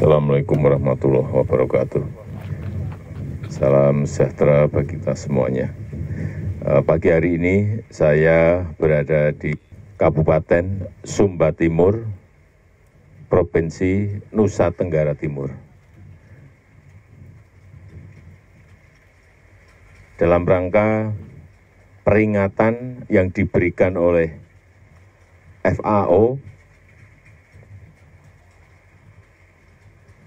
Assalamualaikum warahmatullahi wabarakatuh. Salam sejahtera bagi kita semuanya. Eh, pagi hari ini saya berada di Kabupaten Sumba Timur, Provinsi Nusa Tenggara Timur. Dalam rangka peringatan yang diberikan oleh FAO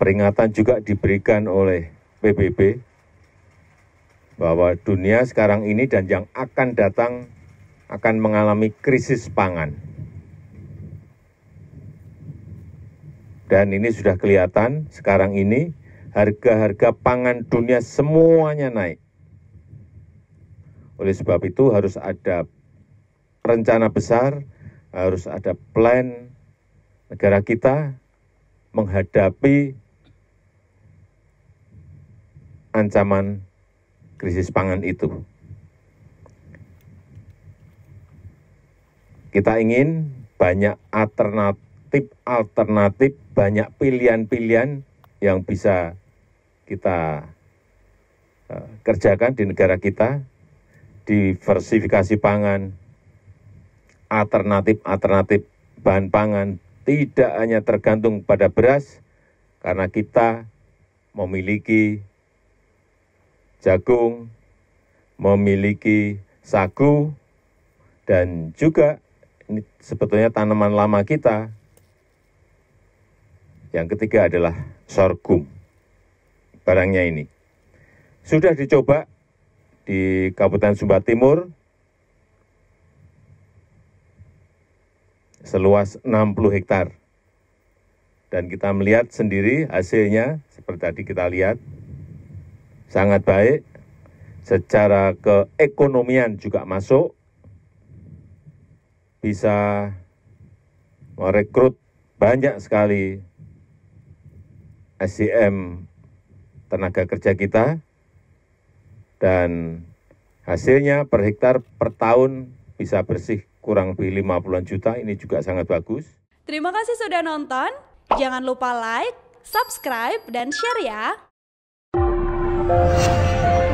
Peringatan juga diberikan oleh PBB bahwa dunia sekarang ini dan yang akan datang akan mengalami krisis pangan. Dan ini sudah kelihatan sekarang ini harga-harga pangan dunia semuanya naik. Oleh sebab itu harus ada rencana besar, harus ada plan negara kita menghadapi ancaman krisis pangan itu. Kita ingin banyak alternatif-alternatif, banyak pilihan-pilihan yang bisa kita uh, kerjakan di negara kita, diversifikasi pangan, alternatif-alternatif bahan pangan, tidak hanya tergantung pada beras, karena kita memiliki jagung, memiliki sagu, dan juga ini sebetulnya tanaman lama kita. Yang ketiga adalah sorghum. Barangnya ini. Sudah dicoba di Kabupaten Sumba Timur, seluas 60 hektar. Dan kita melihat sendiri hasilnya, seperti tadi kita lihat, sangat baik, secara keekonomian juga masuk, bisa merekrut banyak sekali SCM tenaga kerja kita, dan hasilnya per hektar per tahun bisa bersih kurang lebih 50 juta, ini juga sangat bagus. Terima kasih sudah nonton, jangan lupa like, subscribe, dan share ya. 嗯。